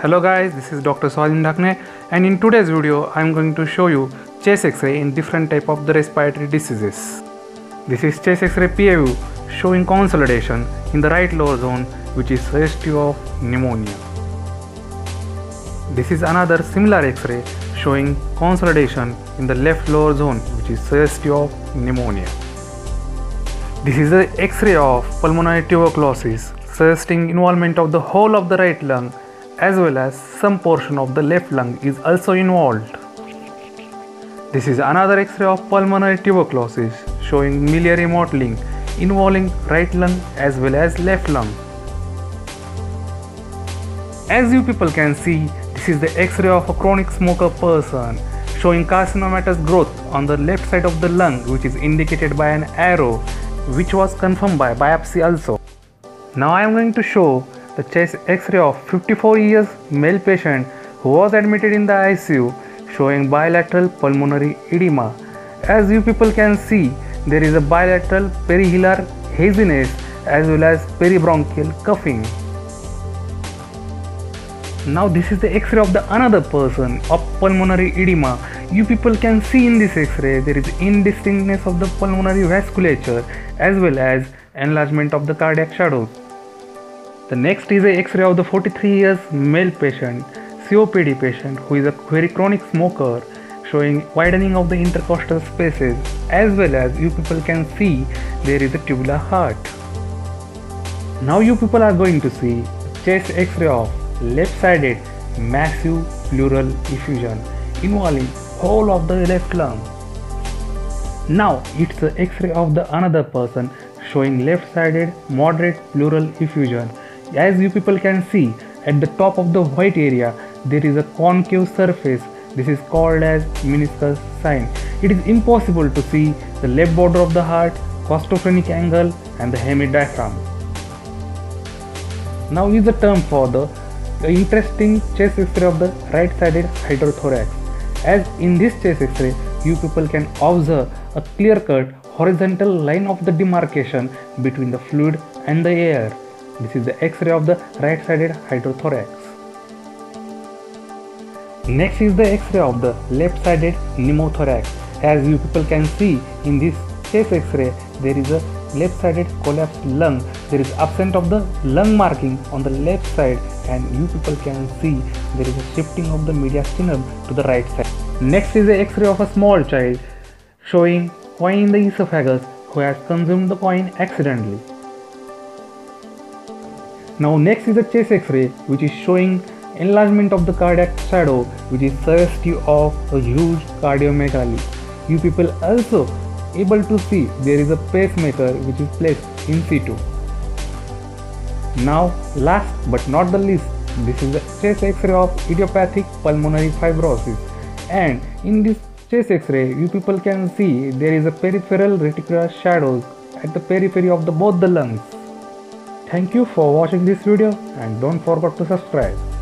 Hello guys, this is Dr. Swadhin Dhakne and in today's video I am going to show you chest x-ray in different type of the respiratory diseases. This is chest x-ray PA view showing consolidation in the right lower zone which is suggestive of pneumonia. This is another similar x-ray showing consolidation in the left lower zone which is suggestive of pneumonia. This is the x-ray of pulmonary tuberculosis suggesting involvement of the whole of the right lung as well as some portion of the left lung is also involved. This is another x-ray of pulmonary tuberculosis showing miliary remodeling involving right lung as well as left lung. As you people can see, this is the x-ray of a chronic smoker person showing carcinomatous growth on the left side of the lung which is indicated by an arrow which was confirmed by biopsy also. Now I am going to show the chest x-ray of 54 years male patient who was admitted in the ICU showing bilateral pulmonary edema. As you people can see, there is a bilateral perihilar haziness as well as peribronchial cuffing. Now this is the x-ray of the another person of pulmonary edema. You people can see in this x-ray there is indistinctness of the pulmonary vasculature as well as enlargement of the cardiac shadows. The next is a x-ray of the 43 years male patient, COPD patient who is a very chronic smoker showing widening of the intercostal spaces as well as you people can see there is a tubular heart. Now you people are going to see chest x-ray of left-sided massive pleural effusion involving whole of the left lung. Now it's the x-ray of the another person showing left-sided moderate pleural effusion. As you people can see at the top of the white area there is a concave surface. This is called as meniscus sign. It is impossible to see the left border of the heart, costophrenic angle and the hemidiaphragm. Now is the term for the interesting chest x-ray of the right-sided hydrothorax. As in this chest x-ray, you people can observe a clear-cut horizontal line of the demarcation between the fluid and the air. This is the x-ray of the right-sided hydrothorax. Next is the x-ray of the left-sided pneumothorax. As you people can see in this chest x-ray, there is a left-sided collapsed lung. There is absent of the lung marking on the left side and you people can see there is a shifting of the mediastinum to the right side. Next is the x-ray of a small child showing coin in the esophagus who has consumed the coin accidentally. Now next is the chest x-ray which is showing enlargement of the cardiac shadow which is suggestive of a huge cardiomegaly. You people also able to see there is a pacemaker which is placed in situ. Now last but not the least this is the chest x-ray of idiopathic pulmonary fibrosis and in this chest x-ray you people can see there is a peripheral reticular shadows at the periphery of the both the lungs. Thank you for watching this video and don't forget to subscribe.